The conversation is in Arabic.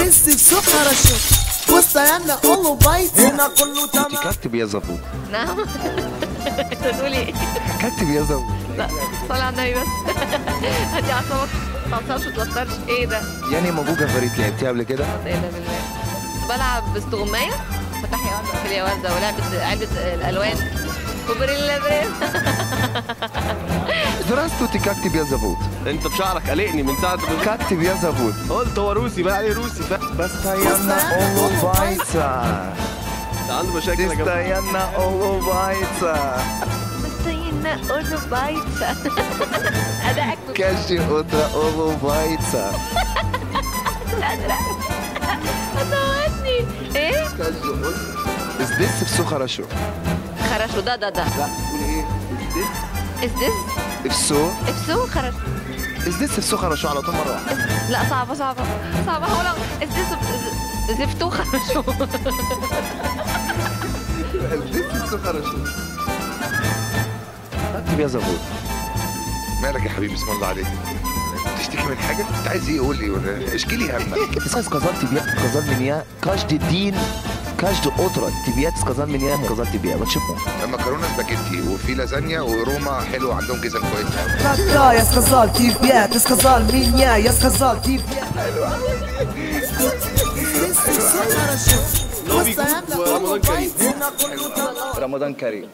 السكر شوف بص يا أنا قوله بايت هنا كله انت تمام كاتب يا زبون. نعم. انت تقولي. إيه كاتب يا زبون. لا صلي على النبي بس. هدي اعصابك ما تعصبش توترش إيه ده؟ يعني موجوده فريق لعبتيها قبل كده؟ لا اله الا الله كنت بلعب باستغمايه فتح يا ورده في يا ورده ولعبة علبه الألوان. وبريلا بريلا خطوتي ككتب يا زبوط أنت بشعرك قلقني من ساعة ما ككتب يا زبوط قلت هو روسي بقى عليه روسي بس بس تايانا اوه بايتا انت عنده مشاكل يا جماعة يلا أولو فايتا Jedna olubajca. A tak. Każdy utra olubajca. صوتني إيه؟ Is this بسو خرشو؟ خرشو ده ده ده. لا تقول إيه؟ Is this? Is this? افسو افسو خرج. از ذس افسو شو على طول مرة واحدة؟ لا صعبة صعبة صعبة. هقول از ذس خرج خرجوا؟ از ذس افسو خرجوا؟ رتب يا زبون. مالك يا حبيبي؟ بسم الله عليك. تشتكي من حاجة؟ انت عايز إيه قول لي اشكي لي همك أساس قذرت بيا قذرني بيا قاشد الدين. Cage de Autre تبيات ياما منيان كازان ما وتشوفهم مكرونة سباجيتي وفي لازانيا وروما حلو عندهم جزم كويس قوي يا كازان تبيا كازان منيا يا كازان تبيا حلو رمضان كريم رمضان كريم